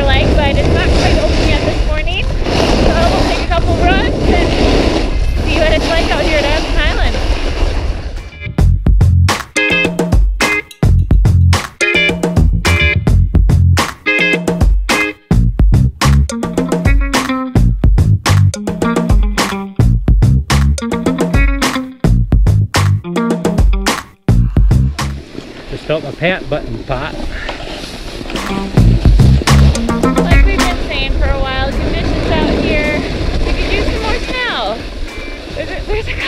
for like, but it's not quite open yet this morning. So we'll take a couple runs and see what it's like out here at Highland. felt my pant button pop.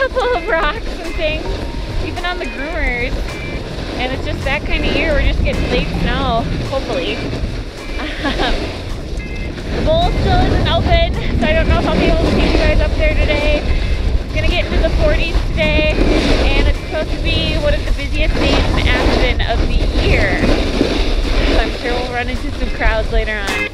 Couple of rocks and things, even on the groomers. And it's just that kind of year, we're just getting late snow, hopefully. Um, the bowl still isn't open, so I don't know if I'll be able to take you guys up there today. It's gonna get into the 40s today, and it's supposed to be one of the busiest days in Aspen of the year. So I'm sure we'll run into some crowds later on.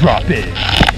drop it.